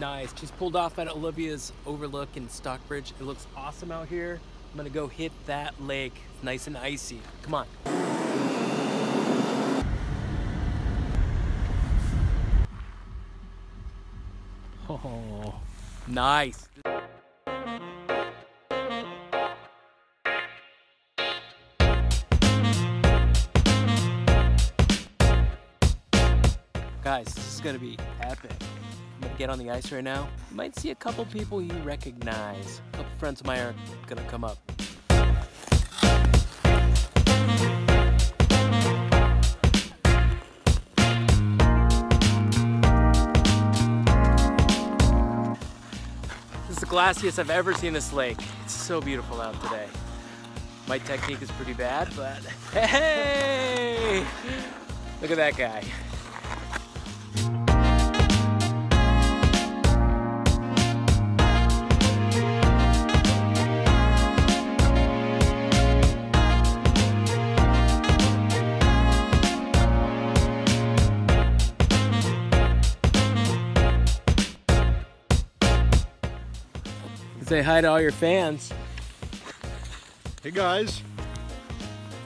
Nice. Just pulled off at Olivia's Overlook in Stockbridge. It looks awesome out here. I'm gonna go hit that lake. It's nice and icy. Come on. Oh, nice. Guys, this is gonna be epic. Get on the ice right now. You might see a couple people you recognize. A couple friends of mine are gonna come up. This is the glassiest I've ever seen this lake. It's so beautiful out today. My technique is pretty bad, but hey! Look at that guy. Say hi to all your fans. Hey guys,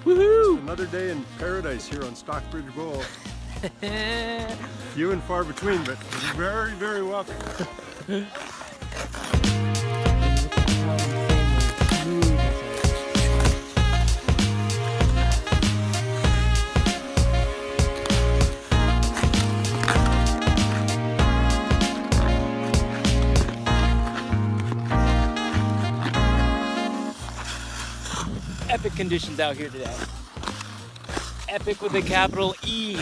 Woohoo! another day in paradise here on Stockbridge Bowl. Few and far between, but very, very welcome. Epic conditions out here today. Epic with a capital E.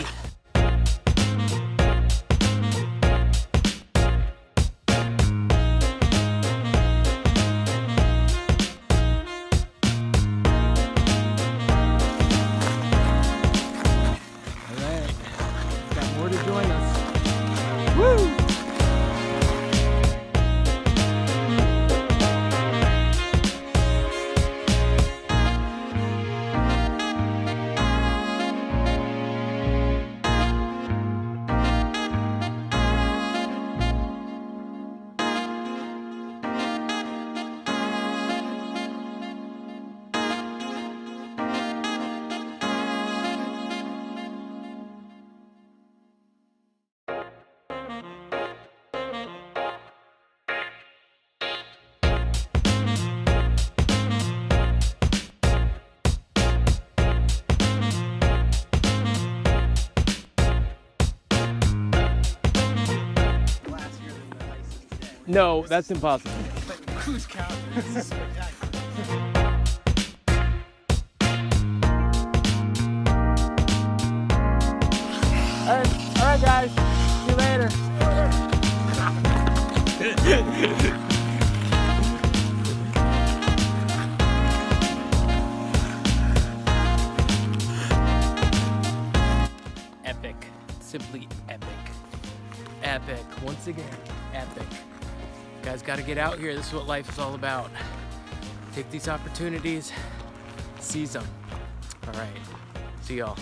No, that's impossible. Who's counting? This is spectacular. All right, all right, guys. See you later. epic, simply epic, epic. Once again, epic. Guys, got to get out here. This is what life is all about. Take these opportunities, seize them. All right, see y'all.